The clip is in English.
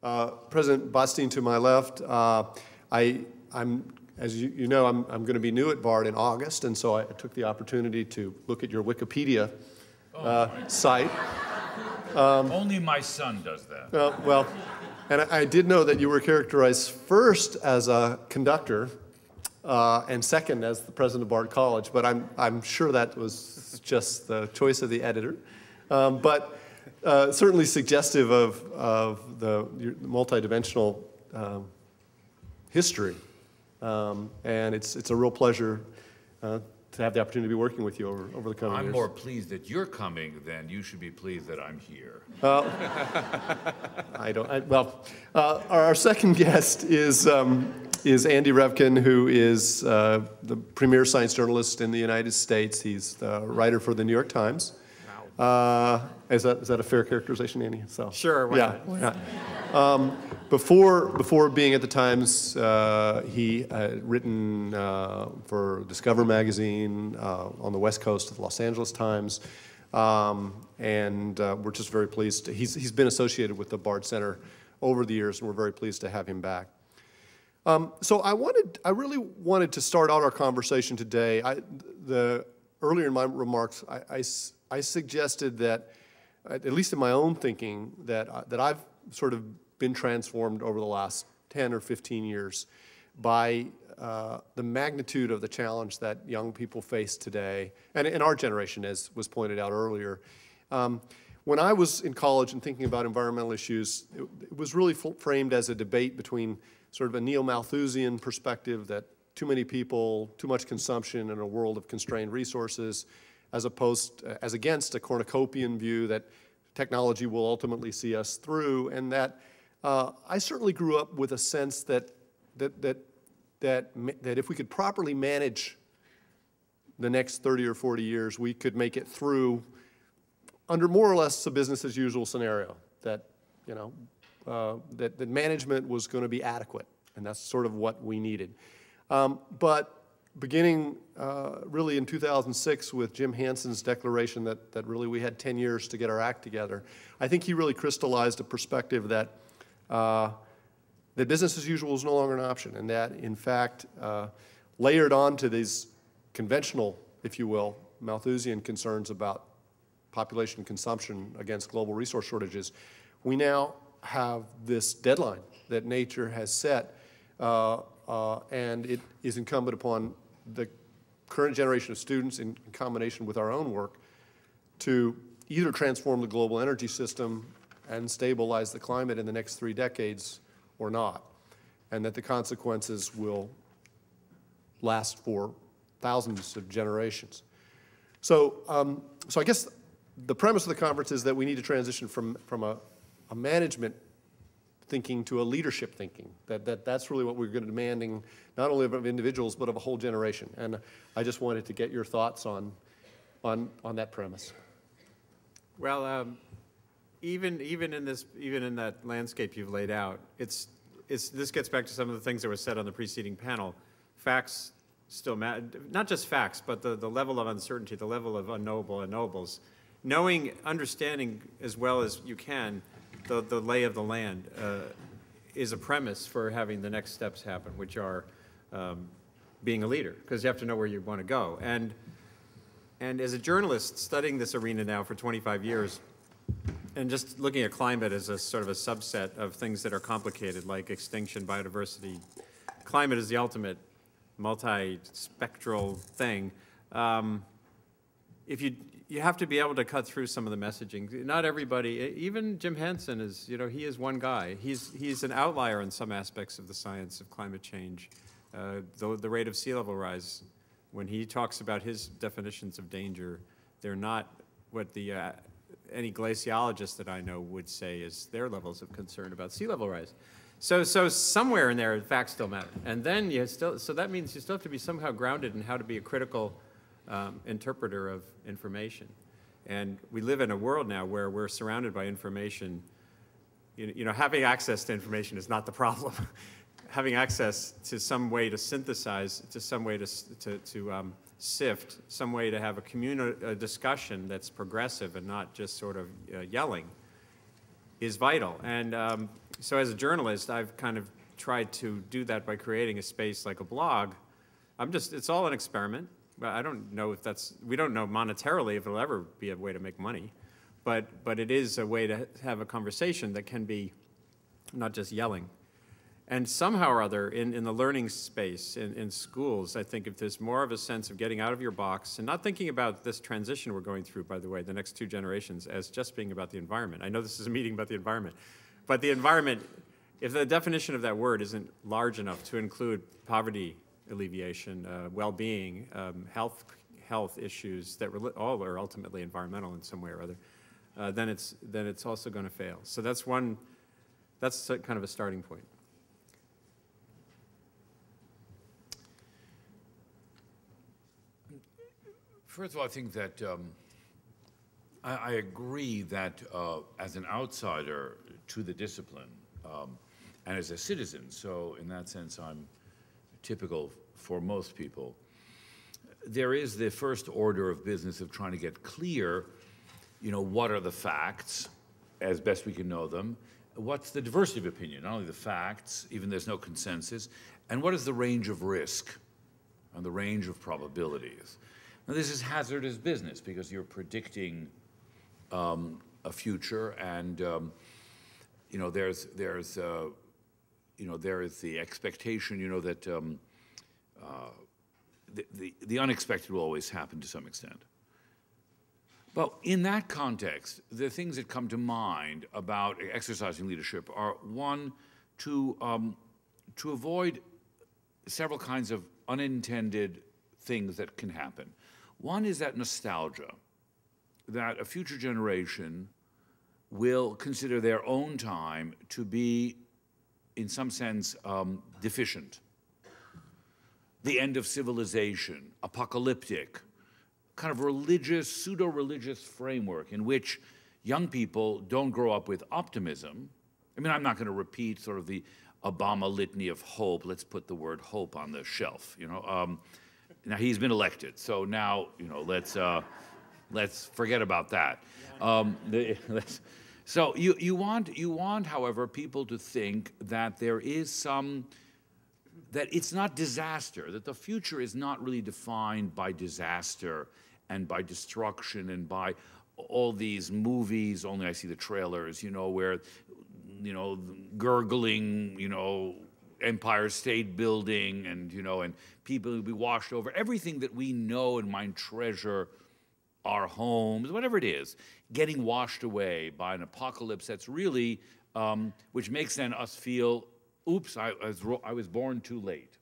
Uh, President Botstein to my left, uh, I, I'm, as you, you know, I'm, I'm going to be new at BARD in August, and so I took the opportunity to look at your Wikipedia uh, site. Um, Only my son does that. Uh, well, and I, I, did know that you were characterized first as a conductor uh, and second as the president of Bard College, but I'm, I'm sure that was just the choice of the editor. Um, but uh, certainly suggestive of, of the multidimensional um, history. Um, and it's, it's a real pleasure uh, to have the opportunity to be working with you over, over the coming I'm years. I'm more pleased that you're coming than you should be pleased that I'm here. Uh, I don't, I, well, uh, our, our, second guest is, um, is Andy Revkin, who is uh, the premier science journalist in the United States. He's the writer for the New York Times. Uh, is, that, is that a fair characterization, Andy? So, sure, yeah, yeah. Um, before, before being at the Times, uh, he had written uh, for Discover magazine uh, on the west coast of the Los Angeles Times. Um, and uh, we're just very pleased. To, he's, he's been associated with the Bard Center over the years, and we're very pleased to have him back. Um, so I wanted, I really wanted to start out our conversation today. I, the, earlier in my remarks, I, I I suggested that, at least in my own thinking, that, uh, that I've sort of been transformed over the last 10 or 15 years by uh, the magnitude of the challenge that young people face today, and in our generation, as was pointed out earlier. Um, when I was in college and thinking about environmental issues, it, it was really framed as a debate between sort of a neo-Malthusian perspective that too many people, too much consumption in a world of constrained resources, as opposed uh, as against a cornucopian view that technology will ultimately see us through, and that uh, I certainly grew up with a sense that that that that that if we could properly manage the next 30 or 40 years, we could make it through under more or less a business as usual scenario. That you know uh, that that management was going to be adequate, and that's sort of what we needed. Um, but beginning uh, really in 2006 with Jim Hansen's declaration that, that really we had 10 years to get our act together, I think he really crystallized a perspective that, uh, that business as usual is no longer an option, and that, in fact, uh, layered onto these conventional, if you will, Malthusian concerns about population consumption against global resource shortages, we now have this deadline that nature has set, uh, uh, and it is incumbent upon the current generation of students in combination with our own work to either transform the global energy system and stabilize the climate in the next three decades or not, and that the consequences will last for thousands of generations. So, um, so I guess the premise of the conference is that we need to transition from, from a, a management thinking to a leadership thinking. That, that that's really what we're demanding, not only of individuals, but of a whole generation. And I just wanted to get your thoughts on, on, on that premise. Well, um, even, even, in this, even in that landscape you've laid out, it's, it's, this gets back to some of the things that were said on the preceding panel. Facts still matter, not just facts, but the, the level of uncertainty, the level of unknowable unknowables. Knowing, understanding as well as you can the, the lay of the land uh, is a premise for having the next steps happen, which are um, being a leader, because you have to know where you want to go. And, and as a journalist studying this arena now for 25 years, and just looking at climate as a sort of a subset of things that are complicated, like extinction, biodiversity, climate is the ultimate multi-spectral thing. Um, if you you have to be able to cut through some of the messaging. Not everybody, even Jim Hansen is, you know, he is one guy. He's, he's an outlier in some aspects of the science of climate change. Uh, the, the rate of sea level rise, when he talks about his definitions of danger, they're not what the, uh, any glaciologist that I know would say is their levels of concern about sea level rise. So, so somewhere in there, facts still matter. And then you still, so that means you still have to be somehow grounded in how to be a critical um, interpreter of information. And we live in a world now where we're surrounded by information. You, you know, having access to information is not the problem. having access to some way to synthesize, to some way to, to, to um, sift, some way to have a, a discussion that's progressive and not just sort of uh, yelling is vital. And um, so as a journalist, I've kind of tried to do that by creating a space like a blog. I'm just, it's all an experiment. But I don't know if that's, we don't know monetarily if it'll ever be a way to make money. But, but it is a way to have a conversation that can be not just yelling. And somehow or other, in, in the learning space, in, in schools, I think if there's more of a sense of getting out of your box and not thinking about this transition we're going through, by the way, the next two generations, as just being about the environment. I know this is a meeting about the environment, but the environment, if the definition of that word isn't large enough to include poverty alleviation, uh, well-being, um, health, health issues that all are ultimately environmental in some way or other, uh, then it's then it's also going to fail. So that's one. That's kind of a starting point. First of all, I think that um, I, I, agree that uh, as an outsider to the discipline um, and as a citizen, so in that sense, I'm typical for most people. There is the first order of business of trying to get clear, you know, what are the facts as best we can know them, what's the diversity of opinion, not only the facts, even there's no consensus, and what is the range of risk and the range of probabilities. Now, this is hazardous business because you're predicting um, a future, and um, you know there's there's uh, you know there is the expectation, you know that um, uh, the, the the unexpected will always happen to some extent. But in that context, the things that come to mind about exercising leadership are one, to um, to avoid several kinds of unintended things that can happen. One is that nostalgia, that a future generation will consider their own time to be, in some sense, um, deficient. The end of civilization, apocalyptic, kind of religious, pseudo religious framework in which young people don't grow up with optimism. I mean, I'm not going to repeat sort of the Obama litany of hope. Let's put the word hope on the shelf, you know. Um, now he's been elected, so now you know let's uh, let's forget about that. Um, the, so you you want you want, however, people to think that there is some that it's not disaster, that the future is not really defined by disaster and by destruction and by all these movies. Only I see the trailers, you know, where you know gurgling, you know Empire State Building and, you know, and people will be washed over. Everything that we know and might treasure, our homes, whatever it is, getting washed away by an apocalypse that's really, um, which makes then us feel, oops, I I was born too late.